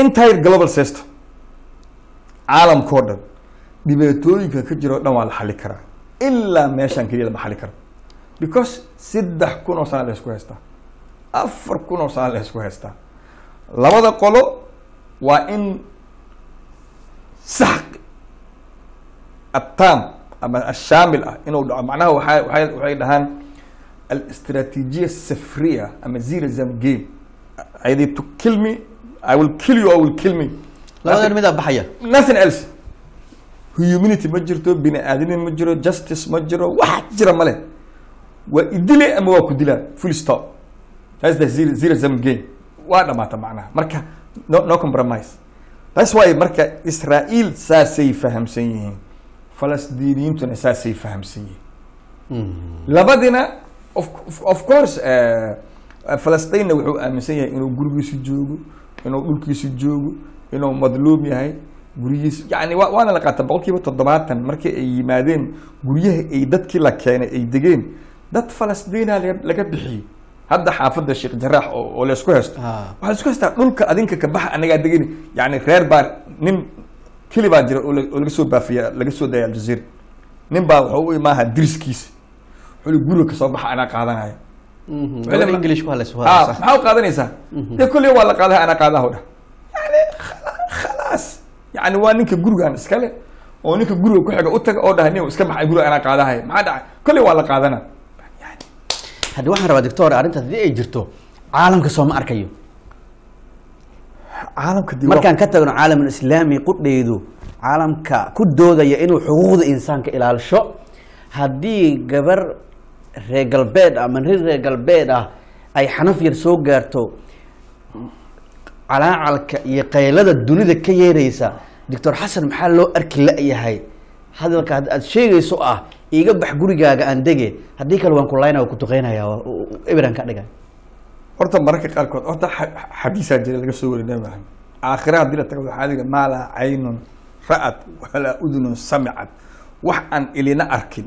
entire global system caalamkao dhan dhibaatooyinka ka jira o dhan waa la xali karaa. Ilaa meeshaan keliya lama xali karo because saddex kun oo sana la isku haystaa. Afar kun oo sana la isku haystaa. Labada qolo waa in sax attaam ama ashaamil ah inuu dhaco. Macnaha waxay waxay dhahaan alistraatiijiya safriya ama zero sum game either to kill me I will kill you or I will kill me. Labadan midaa baxaya. Nothing else. Humanity ma jirto bini ma jiro justice ma jiro wax jira male. Waa idile ama waa ku dilaa full stop. That's the zero, zero sum game. Waa dhamaata macnaha. Marka no, no compromise. That's why marka israa'iil saasay fahamsan yihiin. Falasdiiniyiintuna saasay fahamsan yihiin. Labadina of, of, of course uh, falastinna wuxuu aaminsan yahay inuu gurigiisu joogo inuu dhulkiisu joogo inuu madluum yahay guryihiis yani wa waana la qaata boqol kiiba toddobaatan markii ay yimaadeen guryaha ay dadkii la keenay ay degeen. Dad falastiina laga bixiyey. Hadda xaafadda sheekh jaraax oo laysku haysto. Ah. waxaa la isku haystaa dhulka adinka ka baxa anagaa degani yani reer baa nin keli baa jira oo la- oo laga soo baafiya laga soo daaya aljazeera nin baa wuxuu u imaaha diriskiisa wuxuu guriga ka soo baxa anaa qaadanaya waa ah maxaa qaadanaysaa dee kolley waa la qaadaha anaa qaadaha dha yani khalaas yani waa ninka gurigan iskale oo ninka guriga ku xiga u taga oo dhaha nin iska baxay guriga anaa qaadahay? Maxaa dhacay? Kolley waa la qaadana. Yani haddii waxaan rabaa doctor arrinta haddii ay jirto caalamka soo ma arkayo. Markaan ka tagno caalamul islaami qudheedu caalamka ku doodaya inuu xuquuqda insaanka ilaalisho haddii gabar reer galbeed ah ama nin reer galbeed ah ay xanaf yar soo gaarto calaacalka iyo qaylada dunida ka yeeraysa doctor xasan maxaa loo arki la-yahay? Hadalka hadda aad sheegayso ah iiga bax gurigaaga aan dege haddii kale waan ku laynaya waa ku duqeynaya eberan ka dhigay. Horta mararka qaarkood horta xa- xadiisaa jira laga soo wari nabi maxamed aakhira haddii la tago waxaa lihi maa laa caynun ra'at walaa udunun samicad. Wax aan ilina arkin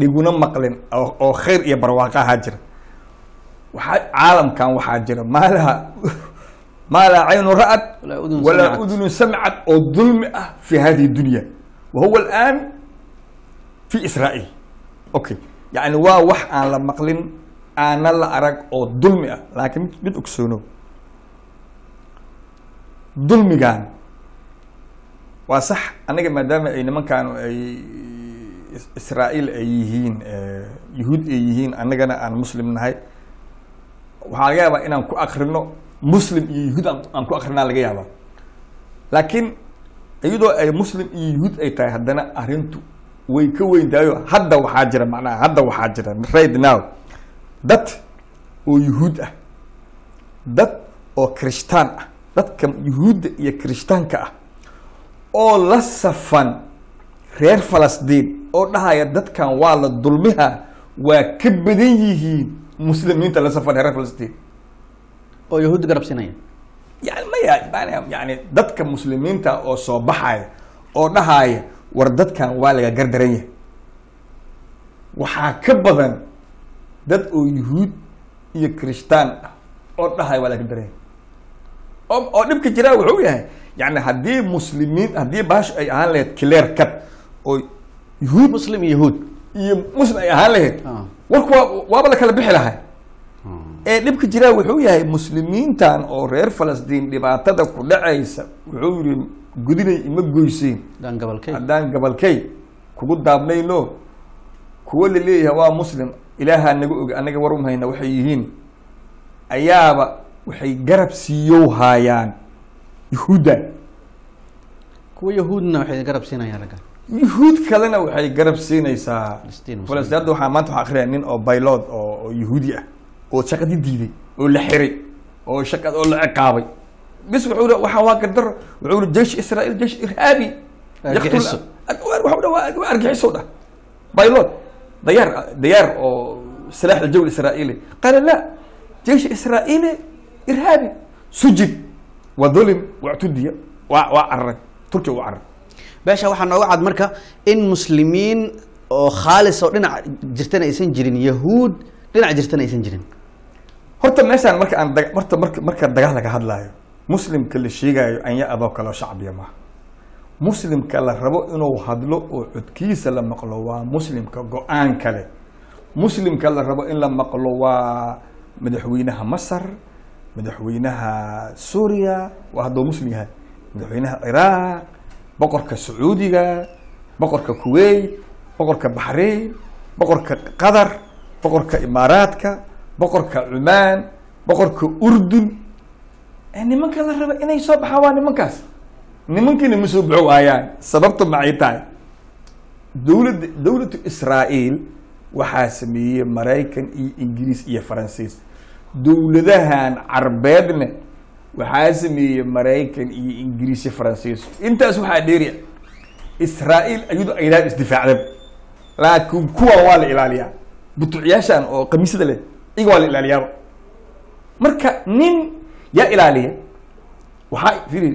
dhiguna maqlin oo khayr iyo barwaaqo ahaa jira. Waxaa caalamkan waxaa jira maa laha maa laa caynun ra'at Walaa udun walaa samicad. udunun samicad oo dulmi ah fi hadihi dunya. Wa huwa al'aan fi israa'iil okay yani waa wax aan la maqlin aana la arag oo dulmi ah. Laakiin mid- ogsoonow dulmigan waa sax aniga maadaama ay nimankaanu ay is- israa'iil ay yihiin eh, yuhuud ay yihiin annagana aan muslim nahay waxaa laga yaabaa inaan ku akrino muslim iyo yuhuud aan aan ku akrinaa laga yaabaa. Laakiin iyadoo ay muslim iyo yuhuud ay tahay haddana arrintu way ka weyn tahayo hadda waxaa jira macnaha hadda waxaa jira right now dad oo yuhuud ah dad oo kirishtaan ah dadka yuhuudda iyo kirishtaanka ah oo la safan reer falastiin oo dhahaya dadkan waa la dulmiha waa ka badan yihiin muslimiinta la safan reer falastiin. Oo yahuud garab siinaya. Yani maya yani- dadka muslimiinta oo soo baxaya oo dhahaya war dadkan waa laga gardaran yahay. Waxaa ka badan dad oo yuhuud iyo kirishtaan ah oo dhahaya waa laga gardaran yahay. Oo oo dhibka jiraa wuxuu yahay yani haddii muslimiin haddii baashu ay ahaan lahayd clear cut oo yuhuud muslim iyo yahuud iyo muslim ay ahaan lahayd. Ah. warku waa waaba la kala bixi lahay ee dhibka jiraa wuxuu yahay muslimiintan oo reer falastiin dhibaatada ku dhacaysa. Wuxuu yihi gudinay ima gabalkay. Haddaan gabalkay kugu daabnayno. Kuwo la leeyahay waa muslim. Ilaahaa naga og anaga war umhayna waxay yihiin. Ayaaba waxay garab siiyow haayaan yuhuudda kuwa yahuudna waxay garab siinayaan ragga yuhuud kalena waxay garab siinaysaa Falastiin, hadda waxaa maanta waxaa akhriyaa nin oo baylod oo yuhuudi ah oo shaqadii diiday oo la xiray oo shaqad oo la ciqaabay. Bis wuxuu waxaa waa gardaro wuxuu jeish israa'iil jeish irhaabi Argixiso. waa waa argixiso dhah baylod dayaar dayaar oo silaax aljawl israa'iili qaala la jeish israa'iili irhaabi sujid wa dhulim wactudiya waa waa cararay turkiya u cararay beesha waxaa nooga cad marka in muslimiin oo khaalis oo dhinac jirtana aysan jirin yahuud dhinac jirtana aysan jirin. Horta meeshaan marka aan daga- horta marka marka dagaal laga hadlaayo muslimka la sheegayo anya adoo kaloo shacbiya maaha muslimka la rabo inuu hadlo oo codkiisa la maqlo waa muslimka go'aan kale. Muslimka la rabo in la maqlo waa madaxweynaha masar madaxweynaha suuriya waa hadduu muslim yahay. Madaxweynaha ciraaq boqorka sacuudiga boqorka kuwait boqorka baxrain boqorka qatar boqorka imaaraadka boqorka cumaan boqorka urdun. Ee nimanka la raba inay soo baxaan waa nimankaas? Nimankiina ma soo baxo waayaan sababta maxay tahay? Dowladda dowladda israa'iil waxaa sameeyey maraykan iyo ingiriis iyo faransiis. Dowladahan carbeedna waxaa sameeyey maraykan iyo ingiriis iyo faransiis. Intaas waxaa dheeriya israa'iil ayadu aydaan isdifaacdaba laakiin kuwan waa la ilaaliyaa. Butucyaashan oo kamiisada leh iyaga waa la ilaaliyaaba. Marka nin yaa ilaaliya waxaa firi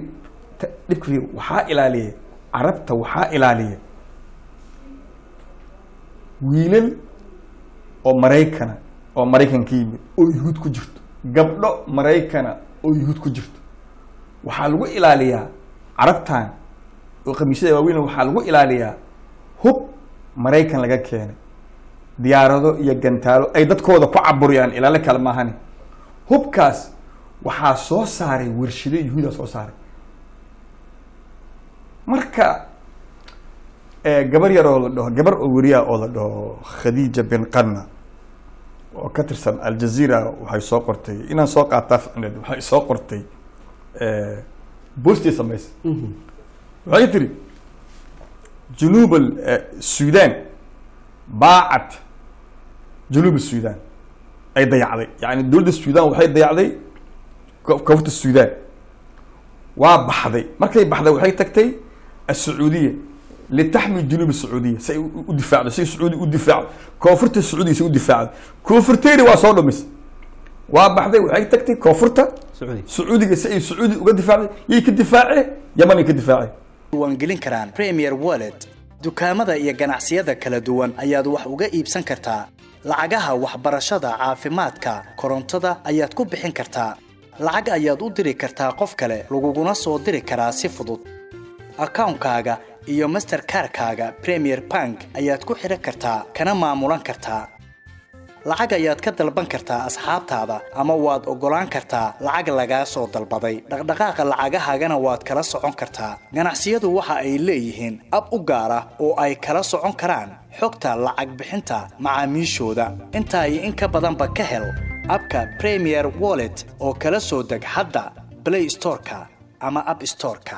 dhibka firi waxaa ilaaliya carabta waxaa ilaaliya wiilal oo maraykana oo maraykan ka yimid oo yuhuud ku jirto. Gabdho maraykana oo yuhuud ku jirto. Waxaa lagu ilaaliyaa carabtan oo khamiisyada waaweyn waxaa lagu ilaaliyaa hub maraykan laga keenay. Diyaarado iyo gantaalo ay dadkooda ku caburiyaan ilaalo kale maahani. Hubkaas waxaa soo saaray warshado yuhuuda soo saaray. Marka eh, gabar yar oo la dhaho gabar oo weriya oo la dhaho khadiija bin qanna oo ka tirsan aljazeera waxay soo qortay. Inaan soo qaataa ficneed waxay soo qortay eh, boostii samaysa mhm. waxay tiri junuub eh, sudan baacad junuub sudan ay dayacday. Yani dowladda sudan waxay dayacday koofta sudan waa baxday. Markay baxday waxay tagtay asacuudiya litaxmi junuub sacuudiya say u difaacdo say sacuudi u difaacdo koonfurta sacuudiga say u difaacdo koonfurteedi waa soo dhumis waa baxday waxay tagtay koonfurta sacuudiga si ay sacuudi uga difaacday yay ka difaaceen yamanay ka difaaceen waan gelin karaan premier wallet. dukaamada iyo ganacsiyada kala duwan ayaad wax uga iibsan kartaa lacagaha waxbarashada caafimaadka korontada ayaad ku bixin kartaa lacag ayaad u diri kartaa qof kale laguguna soo diri karaa si fudud akaunkaaga iyo masterkarkaaga premier bank ayaad ku xidhan kartaa kana maamulan kartaa. Lacag ayaad ka dalban kartaa asxaabtaada ama waad oggolaan kartaa lacag lagaa soo dalbaday. Dhaqdhaqaaqa lacagahaagana waad kala socon kartaa. Ganacsiyadu waxa ay leeyihiin ab u gaar ah oo ay kala socon karaan xogta lacag bixinta macaamiishooda. Intaa in ka badanba ka hel abka premier wallet oo kala soo deg hadda play storeka ama app storeka